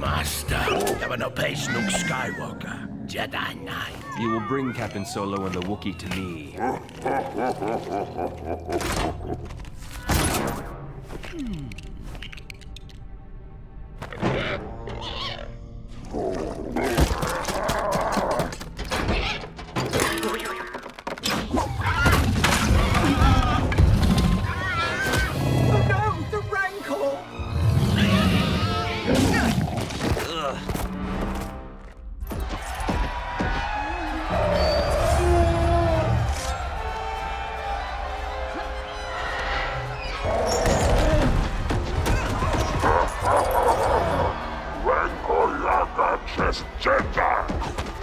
Master, there were no pace Luke Skywalker. Jedi Knight. You will bring Captain Solo and the Wookiee to me. Oh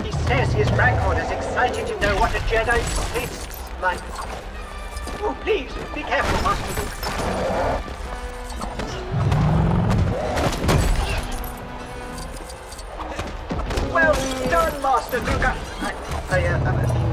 He says his Rancor is excited to know what a Jedi tastes like. Oh, please, be careful, Master Luke. Well done, Master Luke. I, I, uh,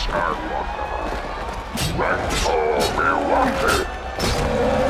Skywalker. Mentor wanted!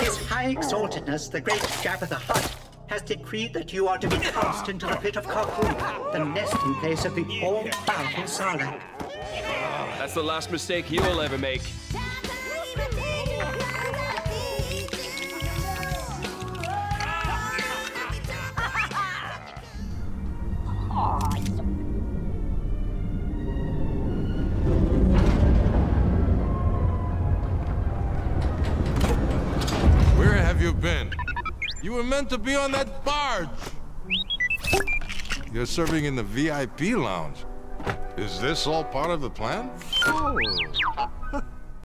His High Exaltedness, the great Jabba the Hutt, has decreed that you are to be cast into the pit of Carkoon, the nesting place of the all-powerful Sarlacc. That's the last mistake you will ever make. You been? You were meant to be on that barge. You're serving in the VIP lounge. Is this all part of the plan? Oh.